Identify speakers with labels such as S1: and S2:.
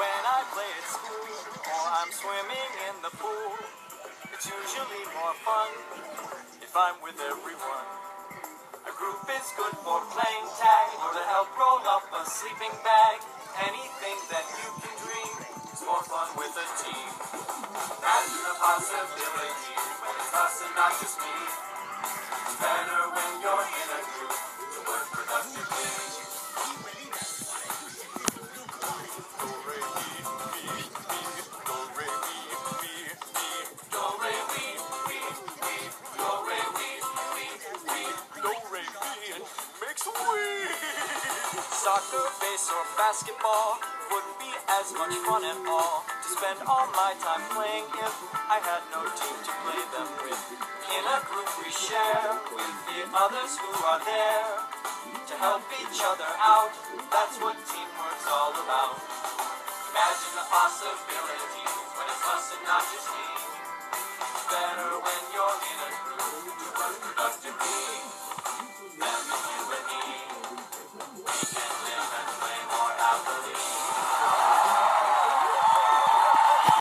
S1: When I play at school or I'm swimming in the pool, it's usually more fun if I'm with everyone. A group is good for playing tag or to help roll up a sleeping bag. Anything that you can dream is more fun with a team. Imagine the possibility when it's us and not just me. Better mi do re makes we. Soccer, base, or basketball wouldn't be as much fun at all to spend all my time playing if I had no team to play them with. In a group we share with the others who are there to help each other out. That's what teamwork's all about. Imagine the possibilities when it's us and not just.